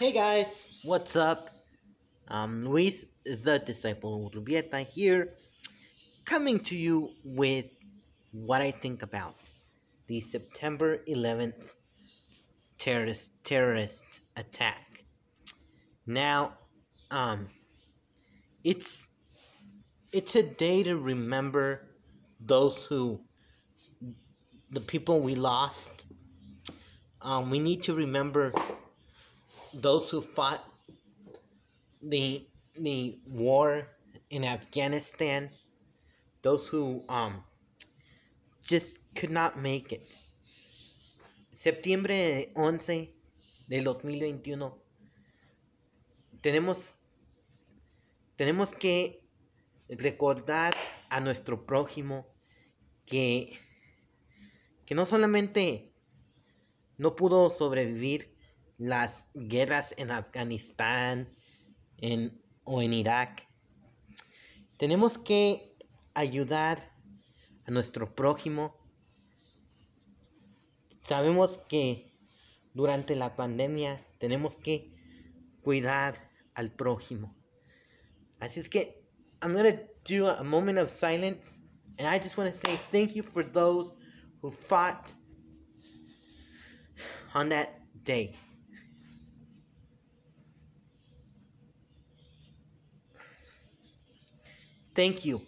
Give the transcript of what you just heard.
Hey guys, what's up? I'm Luis, the disciple of Urbieta here, coming to you with what I think about the September 11th terrorist terrorist attack. Now, um, it's it's a day to remember those who the people we lost. Um, we need to remember those who fought the the war in Afghanistan, those who um just could not make it. Septiembre 11 del 2021 tenemos tenemos que recordar a nuestro prójimo que que no solamente no pudo sobrevivir las guerras en Afganistán o en Irak. Tenemos que ayudar a nuestro prójimo. Sabemos que durante la pandemia tenemos que cuidar al prójimo. Así es que I'm going to do a moment of silence and I just want to say thank you for those who fought on that day. Thank you.